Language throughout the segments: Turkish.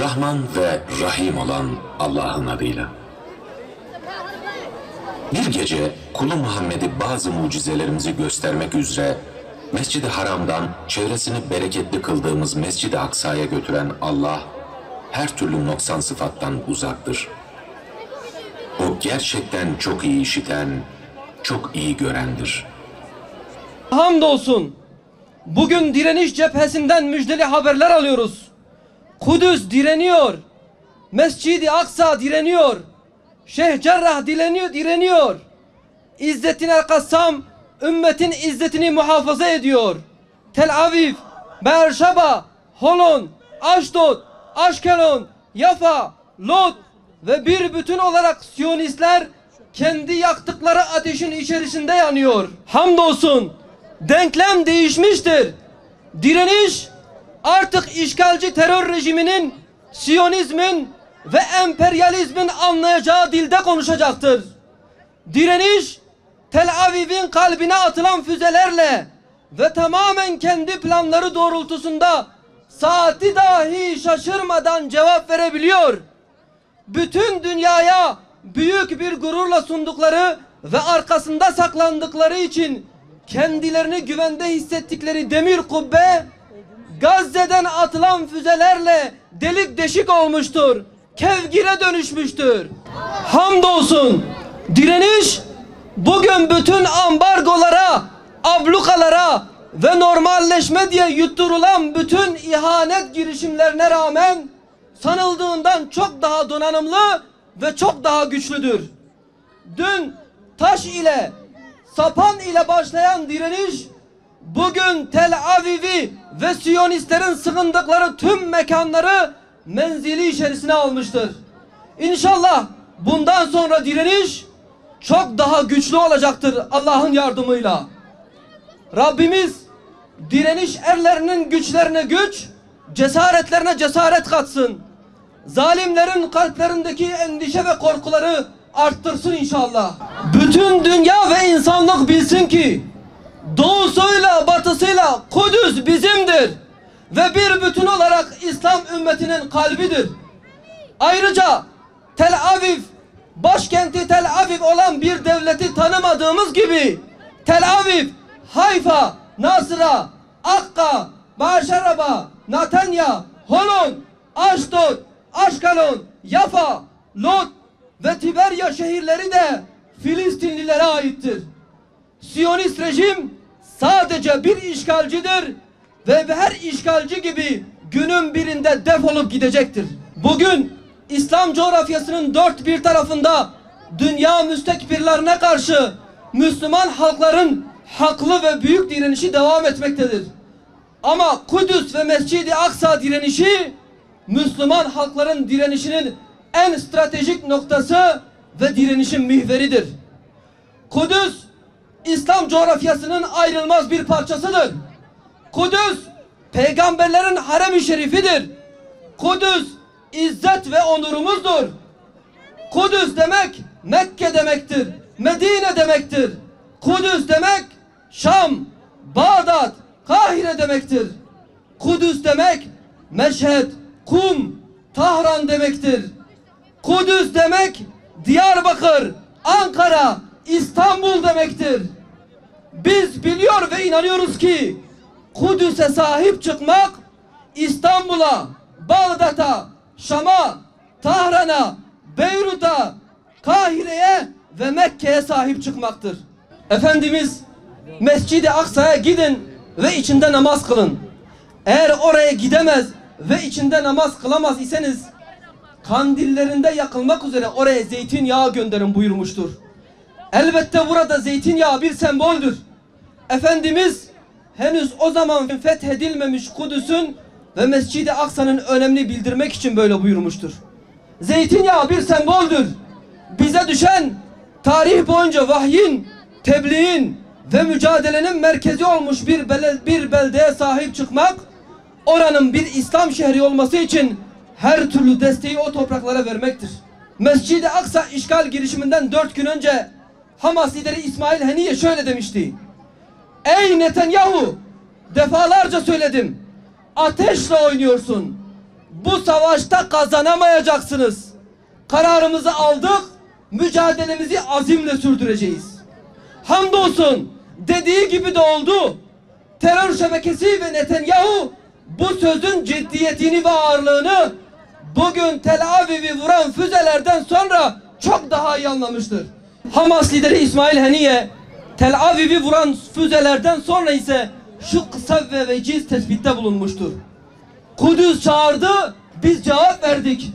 Rahman ve Rahim olan Allah'ın adıyla. Bir gece kulu Muhammed'i bazı mucizelerimizi göstermek üzere Mescid-i Haram'dan çevresini bereketli kıldığımız Mescid-i Aksa'ya götüren Allah her türlü noksan sıfattan uzaktır. O gerçekten çok iyi işiten, çok iyi görendir. Hamdolsun. Bugün direniş cephesinden müjdeli haberler alıyoruz. Kudüs direniyor. Mescidi Aksa direniyor. Şeyh Cerrah direniyor, direniyor. İzzettin El Kassam ümmetin izzetini muhafaza ediyor. Tel Aviv, Beerşeba, Holon, Aşdod, Aşkelon, Yafa, Lod ve bir bütün olarak Siyonistler kendi yaktıkları ateşin içerisinde yanıyor. Hamdolsun denklem değişmiştir. Direniş artık işgalci terör rejiminin, Siyonizmin ve emperyalizmin anlayacağı dilde konuşacaktır. Direniş Tel Aviv'in kalbine atılan füzelerle ve tamamen kendi planları doğrultusunda saati dahi şaşırmadan cevap verebiliyor. Bütün dünyaya büyük bir gururla sundukları ve arkasında saklandıkları için kendilerini güvende hissettikleri demir kubbe Gazze'den atılan füzelerle delik deşik olmuştur. Kevgire dönüşmüştür. Hamdolsun direniş bugün bütün ambargolara, ablukalara ve normalleşme diye yutturulan bütün ihanet girişimlerine rağmen sanıldığından çok daha donanımlı ve çok daha güçlüdür. Dün taş ile sapan ile başlayan direniş bugün Tel Aviv'i ve Siyonistlerin sığındıkları tüm mekanları menzili içerisine almıştır. İnşallah bundan sonra direniş çok daha güçlü olacaktır Allah'ın yardımıyla. Rabbimiz direniş erlerinin güçlerine güç, cesaretlerine cesaret katsın. Zalimlerin kalplerindeki endişe ve korkuları arttırsın inşallah. Bütün dünya ve insanlık bilsin ki doğusuyla batısıyla Kudüs bizimdir. Ve bir bütün olarak İslam ümmetinin kalbidir. Ayrıca Tel Aviv başkenti Tel Aviv olan bir devleti tanımadığımız gibi Tel Aviv, Hayfa, Nasra, Akka, Başaraba, Natanya, Holon, Aşdod, Aşkalon, Yafa, Lod ve Tiberya şehirleri de Filistinlilere aittir. Siyonist rejim sadece bir işgalcidir ve her işgalci gibi günün birinde defolup gidecektir. Bugün İslam coğrafyasının dört bir tarafında dünya müstekbirlerine karşı Müslüman halkların haklı ve büyük direnişi devam etmektedir. Ama Kudüs ve Mescid-i Aksa direnişi Müslüman halkların direnişinin en stratejik noktası ve direnişin mihveridir. Kudüs İslam coğrafyasının ayrılmaz bir parçasıdır. Kudüs peygamberlerin harem-i şerifidir. Kudüs izzet ve onurumuzdur. Kudüs demek Mekke demektir. Medine demektir. Kudüs demek Şam, Bağdat, Kahire demektir. Kudüs demek Meşhed, Kum, Tahran demektir. Kudüs demek Diyarbakır, Ankara, İstanbul demektir. Biz biliyor ve inanıyoruz ki Kudüs'e sahip çıkmak İstanbul'a, Bağdat'a, Şam'a, Tahran'a, Beyrut'a, Kahire'ye ve Mekke'ye sahip çıkmaktır. Efendimiz Mescid-i Aksa'ya gidin ve içinde namaz kılın. Eğer oraya gidemez ve içinde namaz kılamaz iseniz kandillerinde yakılmak üzere oraya zeytinyağı gönderin buyurmuştur. Elbette burada zeytinyağı bir semboldür. Efendimiz henüz o zaman fethedilmemiş Kudüs'ün ve Mescid-i Aksa'nın önemini bildirmek için böyle buyurmuştur. Zeytinyağı bir semboldür. Bize düşen tarih boyunca vahyin, tebliğin ve mücadelenin merkezi olmuş bir, bele, bir beldeye sahip çıkmak, oranın bir İslam şehri olması için her türlü desteği o topraklara vermektir. Mescid-i Aksa işgal girişiminden dört gün önce Hamas lideri İsmail Heniye şöyle demişti. Ey Netanyahu! Defalarca söyledim. Ateşle oynuyorsun. bu savaşta kazanamayacaksınız. Kararımızı aldık, mücadelemizi azimle sürdüreceğiz. Hamdolsun dediği gibi de oldu. Terör şebekesi ve Netanyahu bu sözün ciddiyetini ve ağırlığını bugün Tel Aviv'i vuran füzelerden sonra çok daha iyi anlamıştır. Hamas lideri İsmail Haniye Tel Aviv'i vuran füzelerden sonra ise şu kısa ve veciz tespitte bulunmuştur. Kudüs çağırdı, biz cevap verdik.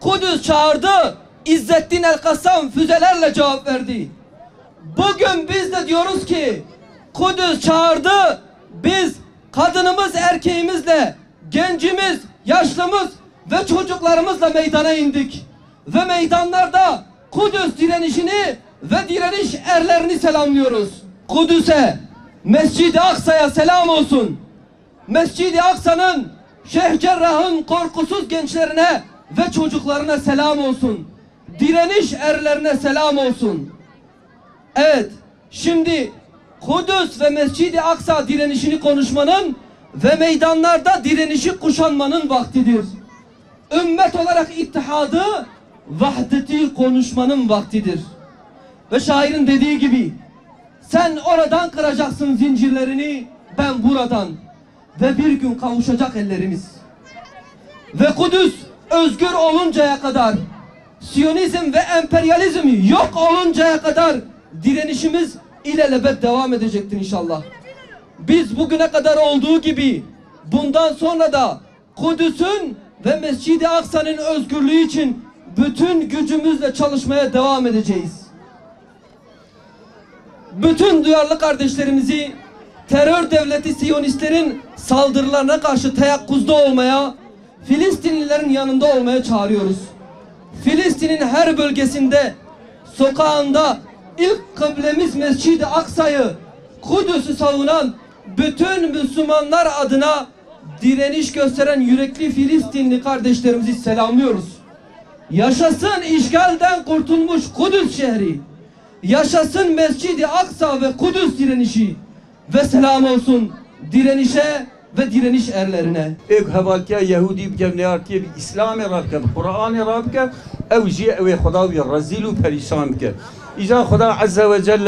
Kudüs çağırdı, İzzettin El-Kassam füzelerle cevap verdi. Bugün biz de diyoruz ki Kudüs çağırdı. Biz kadınımız erkeğimizle, gencimiz, yaşlımız ve çocuklarımızla meydana indik. Ve meydanlarda Kudüs direnişini ve direniş erlerini selamlıyoruz. Kudüs'e, Mescid-i Aksa'ya selam olsun. Mescid-i Aksa'nın Şeyh Cerrah'ın korkusuz gençlerine ve çocuklarına selam olsun. Direniş erlerine selam olsun. Evet, şimdi Kudüs ve Mescid-i Aksa direnişini konuşmanın ve meydanlarda direnişi kuşanmanın vaktidir. Ümmet olarak ittihadı, vahdeti konuşmanın vaktidir. Ve şairin dediği gibi, sen oradan kıracaksın zincirlerini, ben buradan. Ve bir gün kavuşacak ellerimiz. Ve Kudüs özgür oluncaya kadar, Siyonizm ve emperyalizm yok oluncaya kadar direnişimiz ilelebet devam edecektir inşallah. Biz bugüne kadar olduğu gibi bundan sonra da Kudüs'ün ve Mescid-i Aksa'nın özgürlüğü için bütün gücümüzle çalışmaya devam edeceğiz. Bütün duyarlı kardeşlerimizi terör devleti Siyonistlerin saldırılarına karşı teyakkuzda olmaya, Filistinlilerin yanında olmaya çağırıyoruz. Filistin'in her bölgesinde, sokağında ilk kıblemiz Mescid-i Aksa'yı, Kudüs'ü savunan bütün Müslümanlar adına direniş gösteren yürekli Filistinli kardeşlerimizi selamlıyoruz. Yaşasın işgalden kurtulmuş Kudüs şehri. Yaşasın Mescid-i Aksa ve Kudüs direnişi. Ve selam olsun direnişe ve direniş erlerine. ایک هواکیا یهودی بکم نیارتی بی اسلام را بکم قرآن را بکم او جی او خدا و رزیل و پریشان بکم ایجا خدا عز و جل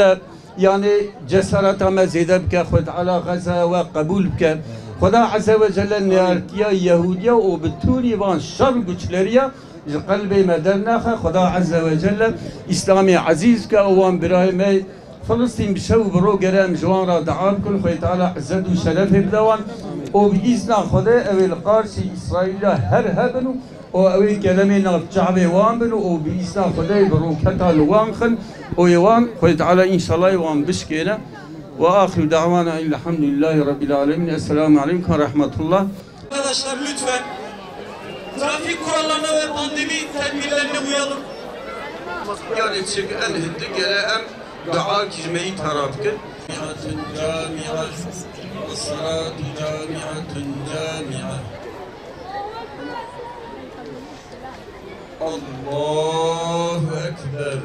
یعنی جسارت ما زیده بکم خود علا غزا و قبول بکم خدا عز و جل نیارتیا یهودیا و بطوری وان قلبي مدرنا خدا عز وجل إسلامي عزيز كا كأوان براهمي فلسطين بشو برو قرام جوان را دعان كل خوي تعالى عزت وشرف بدوان. بإذن خدا أو القارس إسرائيل هر هبنو أو وأوي كلامي نغف بنو وامن بإذن خدا بروكتها لوانخن يوان خوي تعالى إن شاء الله يوان بشكينا وآخر دعوانا الحمد لله رب العالمين السلام عليكم ورحمة الله. Arkadaşlar lütfen trafik kurallarına ve pandemi tedbirlerine uyalım. Yani çık en hindi gele em daha girmeyi tarafkı. Camiatın camiat, salatu camiatın camiat. Allahu Ekber.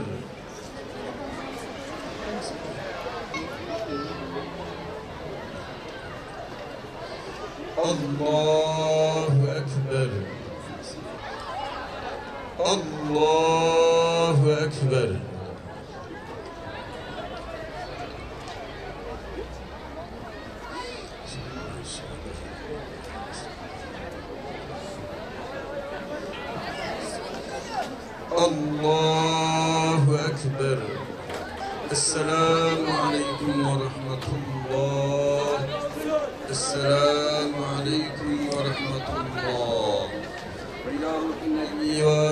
Allah الله أكبر. الله أكبر. السلام عليكم ورحمة الله. السلام عليكم ورحمة الله.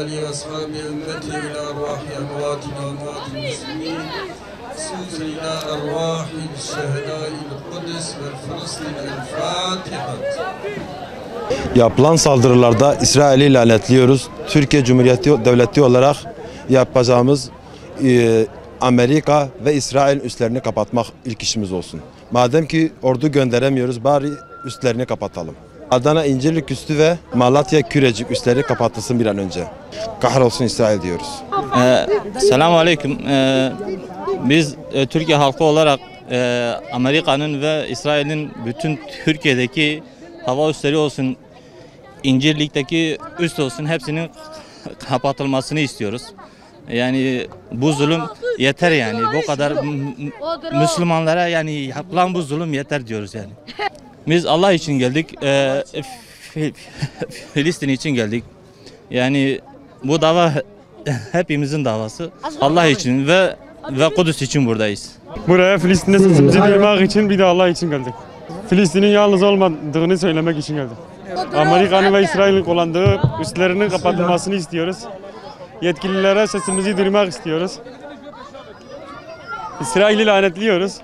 وإلى روح النبي وآله وأصحابه أمته إلى أرواح أمواتنا وأموات المسلمين خصوصا إلى أرواح الشهداء القدس والفلسطين الفاتحة Yapılan saldırılarda İsrail'i lanetliyoruz. Türkiye Cumhuriyeti Devleti olarak yapacağımız e, Amerika ve İsrail üstlerini kapatmak ilk işimiz olsun. Madem ki ordu gönderemiyoruz bari üstlerini kapatalım. Adana İncirlik üstü ve Malatya Kürecik üstleri kapatılsın bir an önce. Kahrolsun İsrail diyoruz. Ee, Selamun Aleyküm. Ee, biz e, Türkiye halkı olarak e, Amerika'nın ve İsrail'in bütün Türkiye'deki hava üsleri olsun, İncirlik'teki üst olsun hepsinin kapatılmasını istiyoruz. Yani bu zulüm yeter yani. Bu kadar Müslümanlara yani yapılan bu zulüm yeter diyoruz yani. Biz Allah için geldik. Fi- Filistin için geldik. Yani bu dava hepimizin davası. Allah için ve ve Kudüs için buradayız. Buraya Filistin'de sesimizi duymak için bir de Allah için geldik. Filistin'in yalnız olmadığını söylemek için geldik. Amerika'nın ve İsrail'in kullandığı üslerinin kapatılmasını istiyoruz. Yetkililere sesimizi duyurmak istiyoruz. İsrail'i lanetliyoruz.